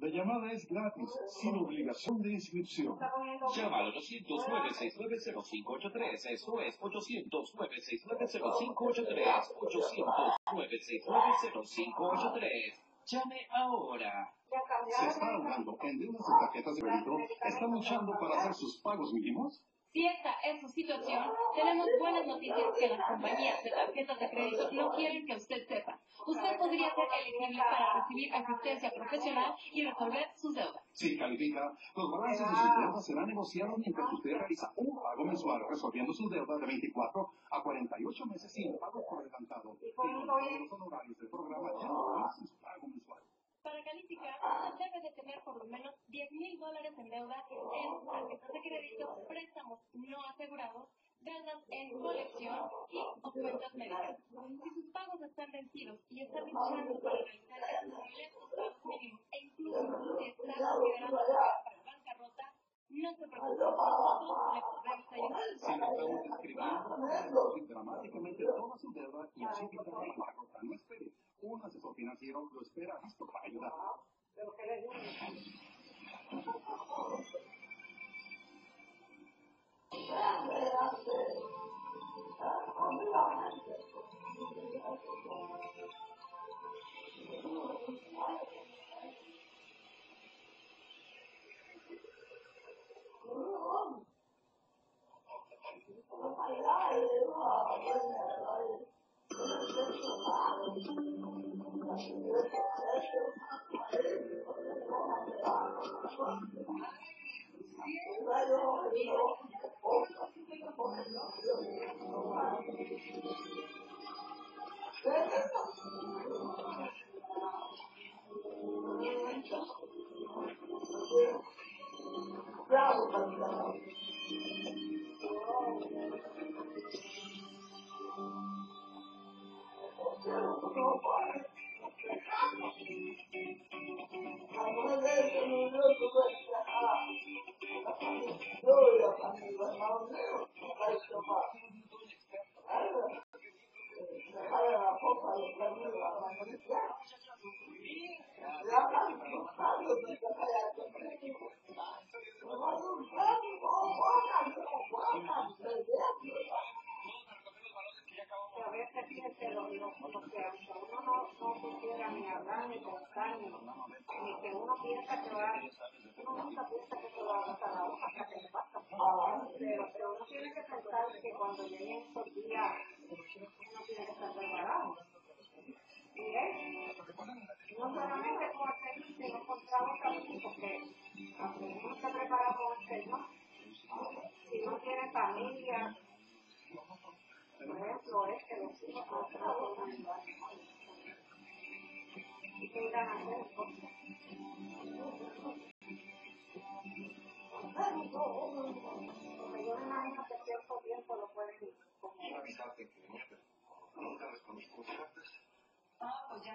La llamada es gratis, sin obligación de inscripción. Llama al 800-969-0583. Esto es 800-969-0583. 800-969-0583. Llame ahora. ¿Se está ahorrando en deudas y tarjetas de crédito? ¿Están luchando para hacer sus pagos mínimos? Si esta es su situación, tenemos buenas noticias que las compañías de tarjetas de crédito no quieren que usted sepa. Usted podría ser elegible para recibir asistencia profesional y resolver sus deudas. Si califica, los balances de sus deudas serán negociados mientras usted realiza un pago mensual, resolviendo sus deudas de 24 a 48 meses sin pago por adelantado. Y los honorarios del programa ya no su pago mensual. Para calificar, debe de tener por lo menos 10 mil dólares en deuda en tarjetas de crédito, préstamos no asegurados, deudas en colección y o cuentas médicas. Si sus pagos están vencidos y está luchando para realizar estos pagos mínimos e incluso si está considerando para bancarrota, no se preocupe, nosotros le podemos ayudar. Si escribiendo dramáticamente toda su deuda y así que. Un asesor financiero lo espera listo para ayudar. A veces fíjate lo, lo, lo que aunque uno no, no quisiera ni ni pensar ni, que uno piensa que va uno nunca piensa que se va a pasar la hoja hasta que le pasa. Pero, pero uno tiene que pensar que cuando lleguen estos días uno tiene que estar preparado. Es no solamente con el Señor sino encontramos también porque aunque uno está preparado con el Señor si no tiene familia por ejemplo, es que los hijos no y Ah, pues ya.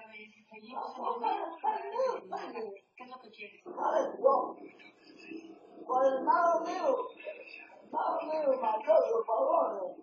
¿Qué es lo que quieres? Por el lado mío, lado mío por favor,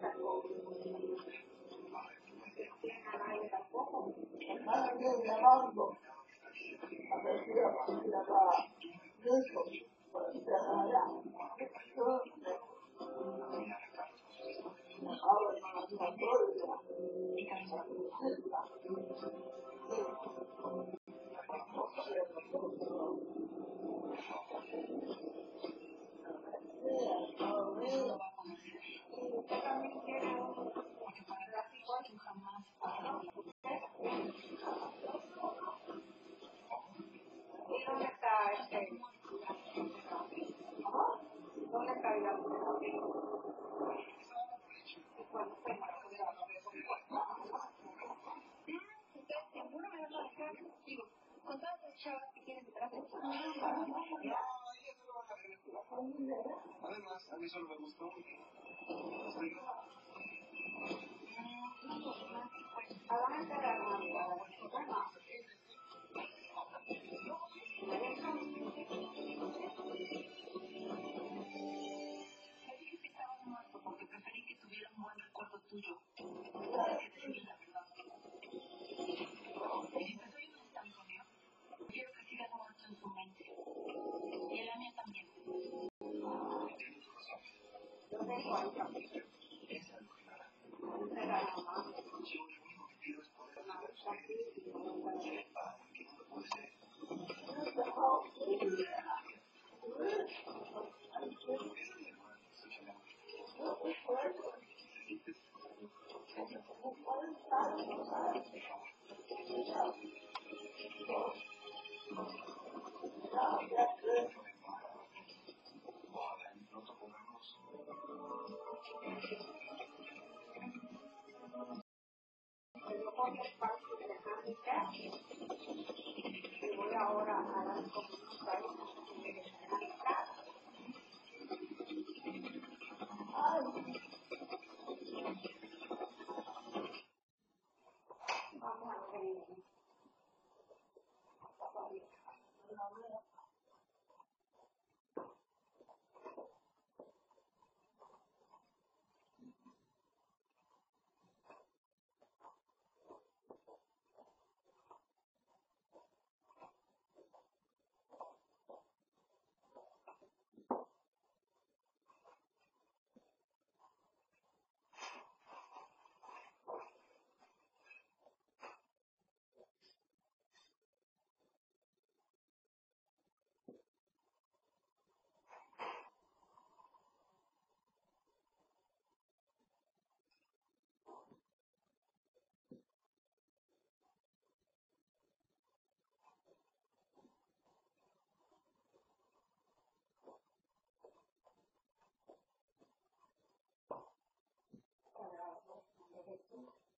que va a pasar con Están bien llamando a ver si la familia está listo para empezar allá. Ahora hermana Victoria. Además, a mí solo me gustó. Hablamos de la hermandad. Sabía que estaba muerto porque preferí que tuviera un buen recuerdo tuyo. Yo tengo paso de dejar mi casa. Y voy ahora a dar como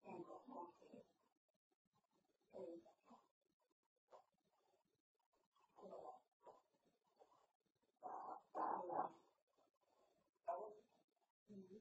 嗯，好，嗯，好的，好的，好的，嗯。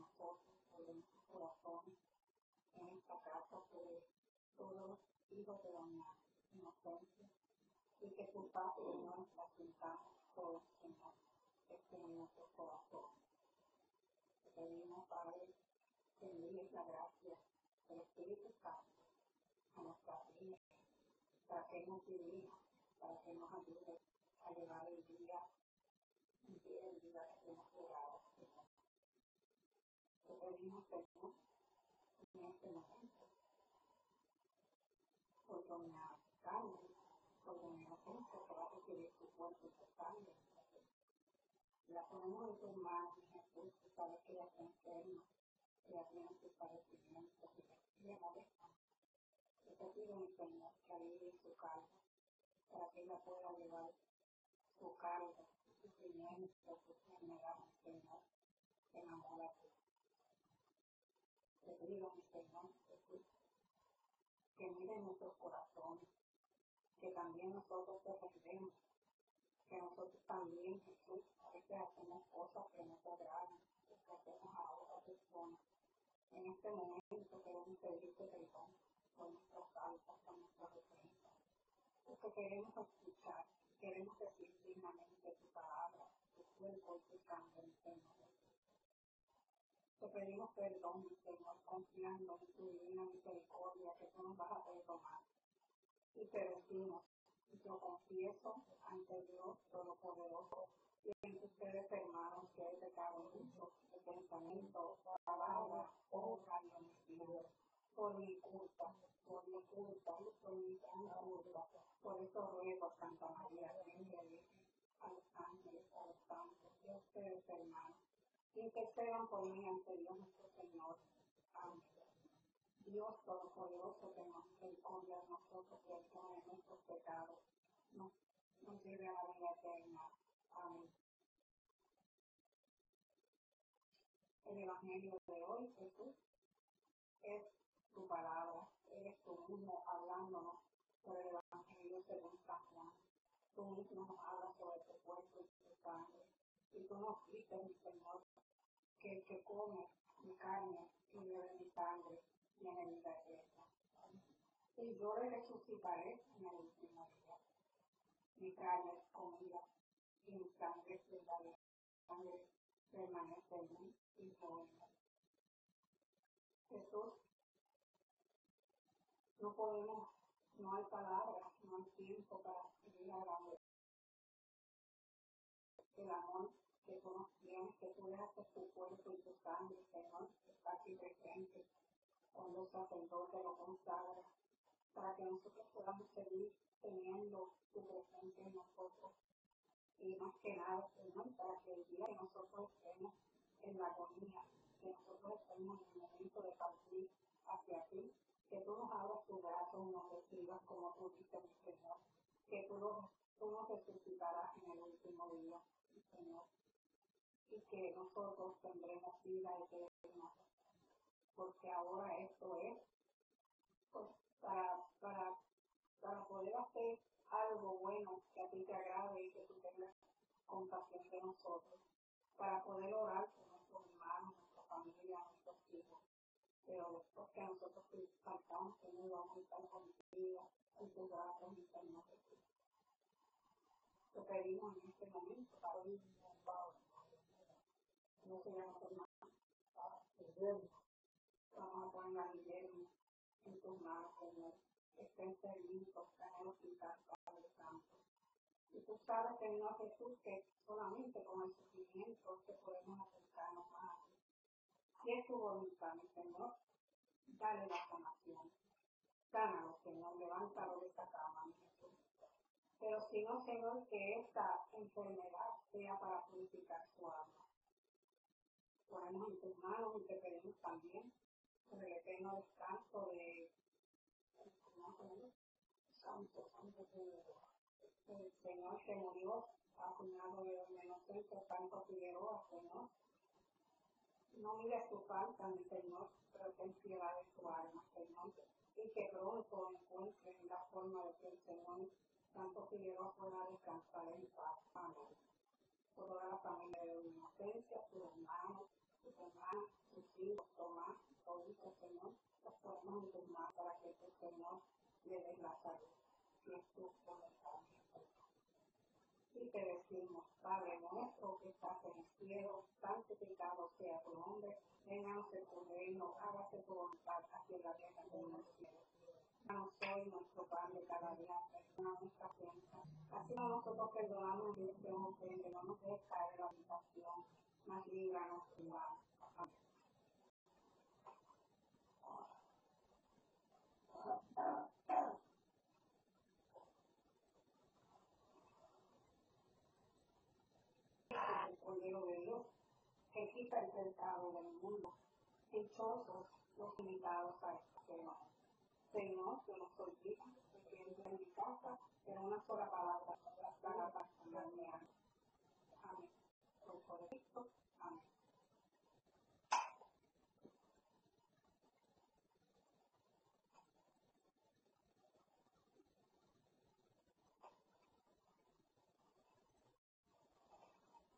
todos hijos de la inocencia y que tu paz no nuestra paz por Señor, que esté en nuestro corazón. Te pedimos, Padre, que envíes la gracia del Espíritu Santo a nuestra vida, para que nos dirija, para que nos ayude a llevar el día, el día, el día que hemos llegado, Señor. Te pedimos, Señor, en este momento con la carne, con la inocencia que va a recibir su cuerpo y su sangre. La podemos enfermar, Jesús, tú sabes que ella está enferma, ella tiene sus padecimientos, y ella la deja. Yo te pido, mi Señor, que alivie su carga, para que ella pueda llevar su carga, su sufrimiento, su enfermedad, Señor, en amor a ti. Te pido, mi Señor que mire nuestros corazones, que también nosotros defendemos, que nosotros también, Jesús, a veces hacemos cosas que no te agradan, que hacemos a otras personas. En este momento queremos pedirte perdón por nuestras faltas, por nuestras ofensas, porque queremos escuchar, queremos decir dignamente tu palabra, tu cuerpo y tu sangre, Señor. Te pedimos perdón, Señor, confiando en tu divina misericordia que tú nos vas a perdonar. Y te decimos, yo confieso ante Dios Todopoderoso y en ustedes, hermanos, que he pecado mucho de pensamiento, palabra, obra y homicidio. Por mi culpa, por mi culpa, por mi gran culpa. Por eso ruego, Santa María, a los ángeles, a los santos, y a ustedes, hermanos intercedan por mí ante Dios nuestro Señor. Amén. Dios Todopoderoso, que nos responde a nosotros, que perdone nuestros pecados, nos, nos lleve a la vida eterna. Amén. El Evangelio de hoy, Jesús, es tu palabra, eres tú mismo hablándonos sobre el Evangelio según San Juan. Tú mismo nos hablas sobre tu cuerpo y tu sangre. Y tú nos dices, mi Señor, que el que come mi carne y bebe mi sangre tiene vida eterna. Y yo le resucitaré en el último día. Mi carne es comida y mi sangre es verdadera. Sangre permanece en mí y yo en él. Jesús, no podemos, no hay palabras, no hay tiempo para escribir el amor que tú nos tienes, que tú dejaste tu cuerpo y tu sangre, Señor, está aquí presente cuando el sacerdote lo consagra, para que nosotros podamos seguir teniendo tu presencia en nosotros. Y más que nada, Señor, para que el día que nosotros estemos en la agonía, que nosotros estemos en el momento de partir hacia ti, que tú nos abras tu brazo y nos recibas como tú dices, Señor, que tú, lo, tú nos resucitarás en el último día, Señor, y que nosotros tendremos vida eterna, porque ahora esto es pues, para, para, para poder hacer algo bueno que a ti te agrade y que tú tengas compasión de nosotros, para poder orar por nuestros hermanos, nuestra familia, nuestros hijos. Pero después que nosotros faltamos, Señor, vamos a estar contigo en tu gracia, mi Señor Jesús. Te pedimos en este momento, Padre, no seamos hermanos, vamos a poner a Guillermo en tus manos, Señor. Estén servidos, tenemos que Padre Santo. Y tú sabes, Señor Jesús, que solamente con el sufrimiento que podemos acercarnos más a ti. Si es tu voluntad, mi Señor, dale la sanación. Sánalo, Señor, levántalo de esta cama, mi Jesús. Pero si no, Señor, que esta enfermedad sea para purificar su alma. Ponemos en tus manos y te pedimos también por el eterno descanso de Santo, Santo, el Señor que murió, acuñado de donde no sé, Santo Figueroa, Señor. No mires tu falta, mi Señor, pero ten piedad de tu alma, Señor, y que pronto encuentres la forma de que el Señor Santo Figueroa pueda descansar en paz. Amén. Por toda la familia de la inocencia, sus hermanos, sus hermanas, sus hijos, Señor, tus manos para que tu Señor le des la salud. Que. Y te decimos, Padre nuestro que estás en el cielo, santificado sea tu nombre, venga tu reino, hágase tu voluntad, aquí en la tierra como en el cielo. Danos hoy nuestro pan de cada día, perdona nuestra ofensa, así como nosotros perdonamos a los que nos ofenden, no nos dejes caer la tentación, mas líbranos del mal. Amén. el Cordero de Dios, que quita el pecado del mundo. Dichosos los invitados a esta cena. Señor, que nos olvida de que entre en mi casa en una sola palabra para pasarme a Amén. Por por Cristo. Amén.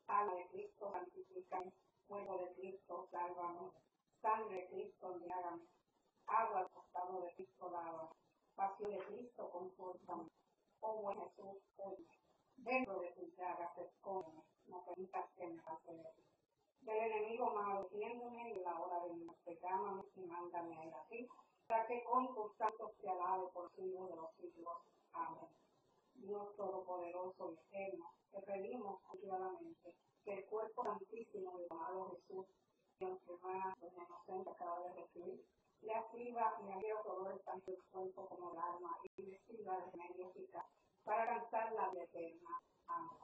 Sangre de Cristo, santifican. Fuego de Cristo, sálvanos. Sangre de Cristo, embriágame. Agua al costado de Cristo, lava. Pasión de Cristo, confórtame. Oh buen Jesús, oye. Dentro de tus llagas, escóndeme. No permitas que me pase de ti. Del enemigo malo, defiéndeme en la hora de mi muerte. Llámame y mándame a ir a ti. Para que con tus santos te alabe por siglos de los siglos. Amén. Dios Todopoderoso y Eterno, te pedimos confiadamente que el cuerpo santísimo del amado Jesús, que nuestra hermana Doña Inocente acaba de recibir, le activa y alivia los dolores tanto del cuerpo como del alma y le sirva de remedio eficaz para alcanzar la vida eterna. Amén.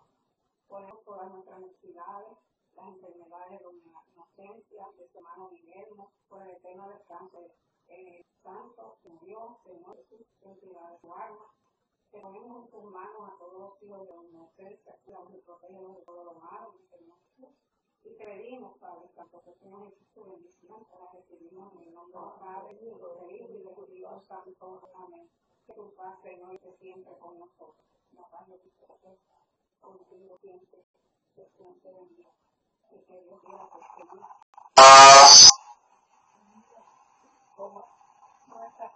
Ponemos todas nuestras necesidades, las enfermedades de Doña Inocencia, de su hermano Guillermo, por el eterno descanso en el santo, Dios, Señor Jesús, en de su alma. Te ponemos en tus manos a todos los hijos de Doña Inocencia, y protegemos de todo lo malo, mi Señor. Y te pedimos, Padre Santo, que tengas en tu bendición para recibirnos en el nombre del Padre, y del Hijo y del Espíritu Santo. Amén. Que tu paz, Señor, esté siempre con nosotros. La paz de tu contigo siempre, que siempre bendiga. Y que Dios quiera que como nuestra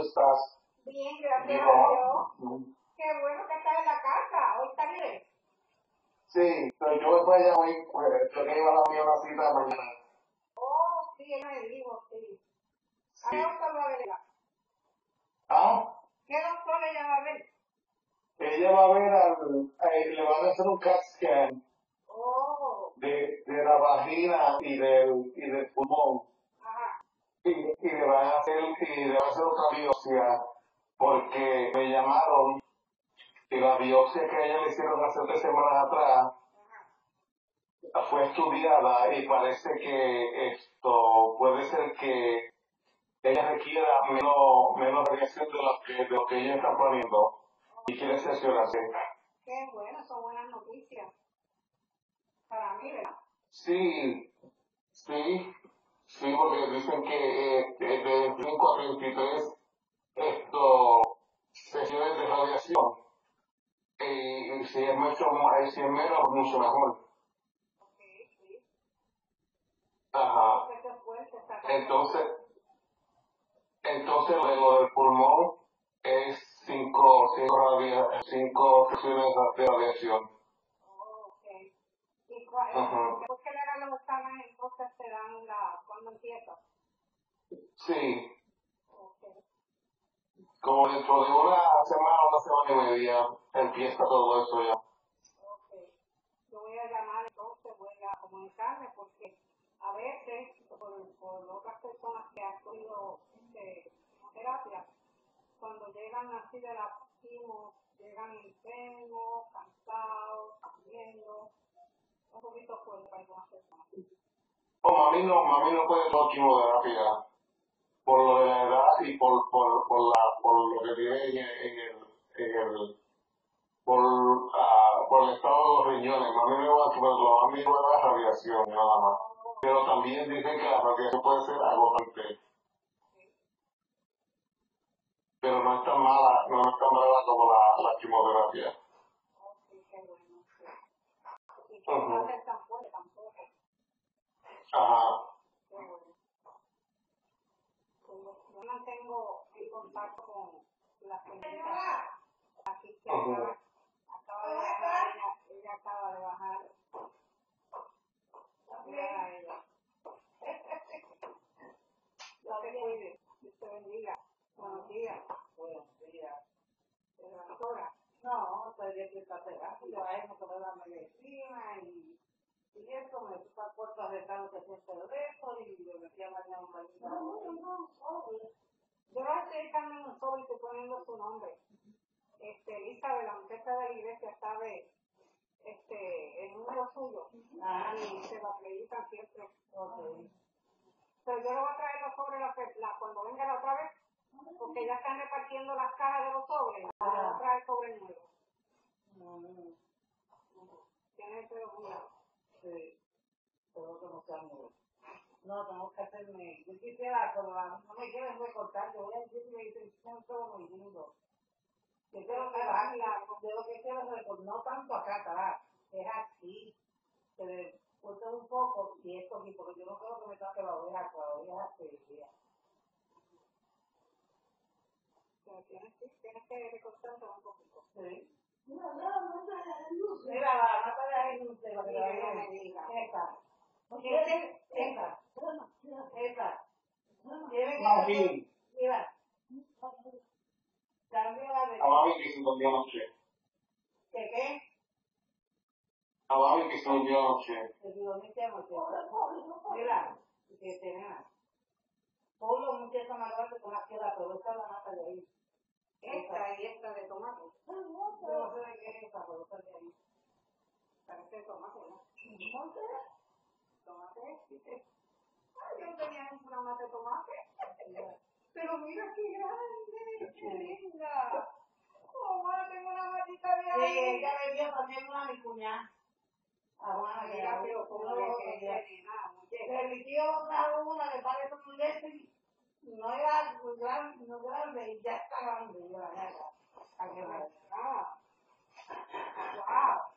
estás? Bien, gracias a Dios. Qué bueno que estás en la casa. Hoy está libre. Sí, pero yo me fui allá hoy, pues, yo que iba a la mía una cita mañana. Oh, sí, él me dijo, sí. ¿A qué doctor va a ver? Ah, ¿Qué doctor ella va a ver? ella va a ver al, eh, le van a hacer un CAT scan Oh, de, de la vagina y del, y del pulmón. Y, y le van a hacer, y le van a hacer otra biopsia, porque me llamaron y la biopsia que a ella le hicieron hace tres semanas atrás fue estudiada y parece que esto puede ser que ella requiera menos, menos radiación de lo que, de lo que ella está poniendo y quiere cerciorarse. Qué bueno, son buenas noticias. Para mí, ¿verdad? Sí, sí, sí, porque dicen que eh, de de 25 a 33 esto sesiones de radiación y, y si es mucho más, si es menos, mucho mejor. Ok, sí. Ajá. Entonces, entonces lo del pulmón es cinco, cinco, radia- cinco sesiones de radiación. Oh, ok. ¿Y cuál, Ajá. después que le exámenes, entonces te dan la, ¿cuándo empieza? Sí, Ok. como dentro de una semana, una semana y media empieza todo eso ya. Ok. Yo voy a llamar entonces, voy a comunicarme porque a veces, por, por otras personas que han cogido este, terapia, cuando llegan así de la quimio, llegan enfermos, cansados, viendo, un poquito fuerte para algunas personas. O mami no, mami no puede tomar quimioterapia por lo de la edad y por, por, por, la, por lo que tiene en el, en el, por, ah, por el estado de los riñones. Mami no va a mami no va a radiación nada más. Pero también dicen que la radiación puede ser agotante. Pero no es tan mala, no es tan mala como la, la quimioterapia. Oh, sí, qué bueno. Fuerte tampoco. Ajá. Yo, mantengo en contacto con la señorita aquí que acaba, acaba de bajar, ella, ella acaba de bajar. Mira a ella. Dios te cuide, Dios te bendiga. Buenos días. Buenos días. ¿Te levantó ahora? No, estoy de fiesta terapia, yo a él me la medicina y, y eso, me puse a puerta de tanto que el récord y me metí a bañar un bañito. No, no, no, sobre. Estoy echando un sobre y estoy poniendo su nombre. Este, Elizabeth, la muchacha de la iglesia, sabe este, el número suyo. Y se lo acreditan siempre. Pero yo le voy a traer los sobres la, la- cuando venga la otra vez, porque ya están repartiendo las cajas de los sobres. Le voy a traer sobre nuevo. No, no, no. Tiene que una. Sí. Pero que no sea nuevo. No, tengo que hacerme. Yo quisiera, pero no me quieren recortar. Yo voy a decir que me dicen todo muy lindo. Yo quiero que vaya, yo lo que quiero es recortar, no tanto acá atrás, es aquí. Que le un poco y esto aquí, porque yo no creo que me tape la oreja, que la oreja se Pero tienes, que- tienes que un poquito. Sí. La de ahí, no sé, la que la. Esta. Esta. Esta. Esta. No, sí. Mira. Cambio la de... A mami que se volvió anoche. ¿Qué qué? A mami que se volvió anoche. Que si lo metemos, que- Mira, que tenemos. Más grande con la piedra, pero esta es la mata de ahí. Esta y esta de tomate. No sé de qué es esta, pero de ahí. Parece tomate, ¿no? ¿Tomate? Ay, yo tenía una mata de tomate. Pero mira qué grande, qué linda. Oh, tengo una matita de ahí. Sí, ella le dio también una a mi cuñada. A Juana, que era pero como que una parece un no era muy grande, no grande, y ya está grande, yo la neta. A que me ah. Wow.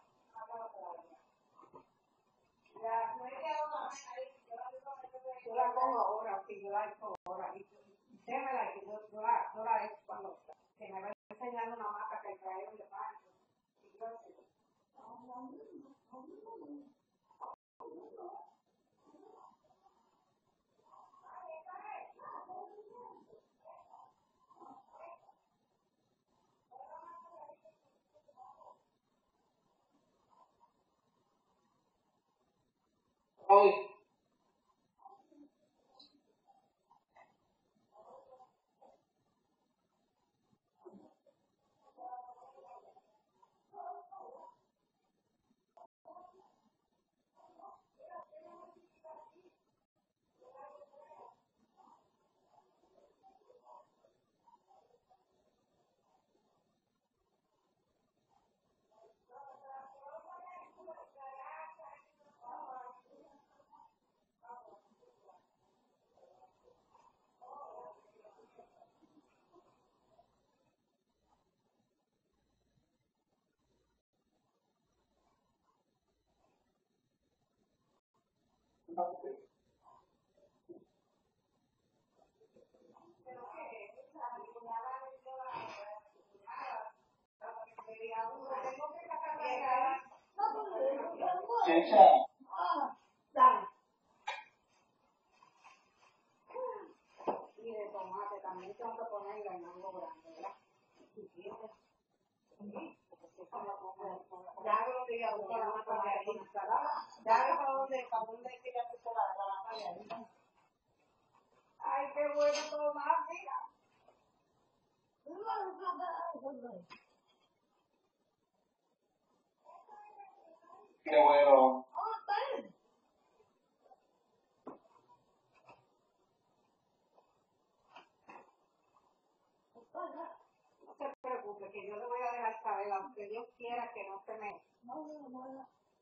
Ya, no he quedado ahí, yo la pongo ahora, sí, yo la he hecho ahora. Y déjala, que yo, yo la, yo la he hecho cuando, que me va a enseñar una mata que trajeron de pan. Y también tengo que grande. Ya veo que ya busco la mata de ahí. Ya veo para dónde, para dónde es que ya puso la, la mata de ahí. Ay, qué bueno tomar, mira. Qué bueno. No se preocupe, que yo le voy a dejar saber, aunque Dios quiera que no se me, no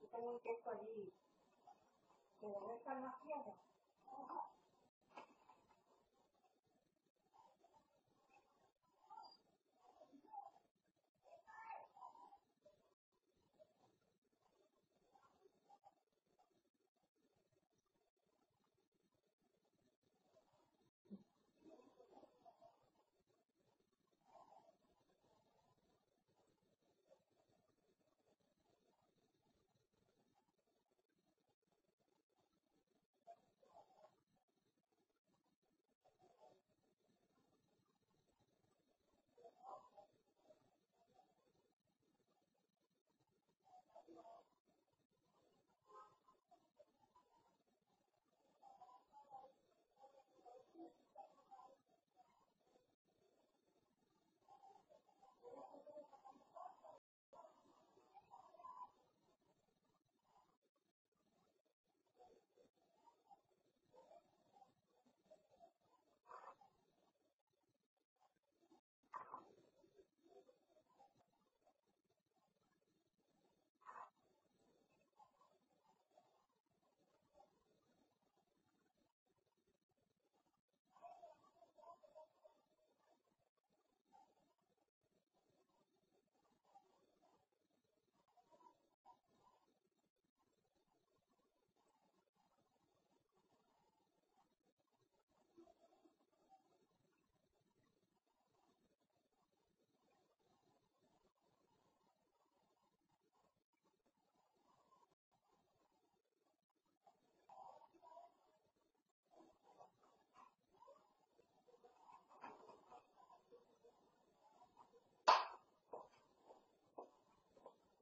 Yo tengo un queso allí. ¿Que debe estar más piedra?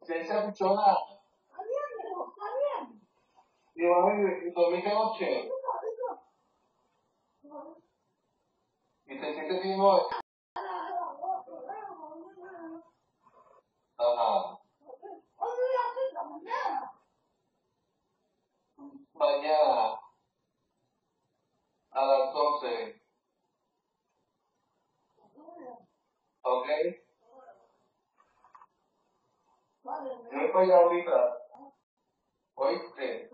Ciencia pichona. Y mami, ¿dormiste anoche? ¿Y te sientes bien hoy? Ajá. Voy allá ahorita. ¿Oíste?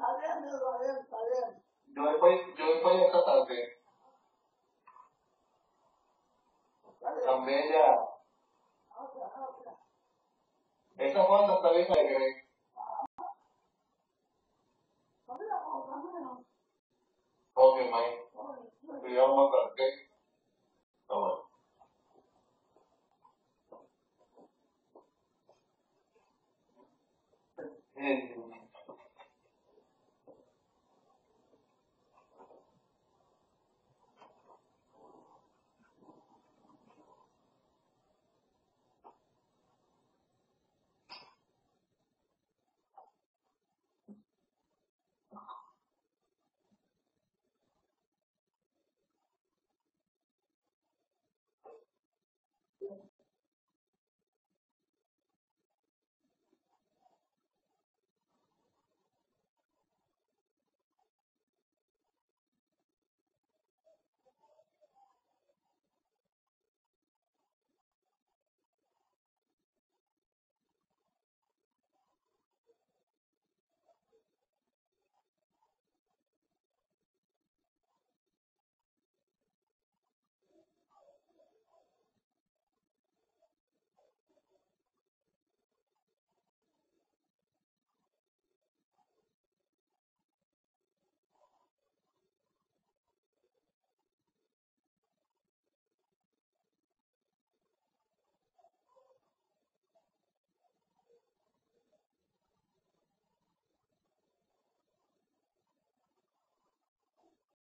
Yo voy para, yo voy allá esta tarde. Tan bella. Esa Juana está bien alegre. Ok, Mike. Cuidado, matar, ¿ok? Toma. Eh,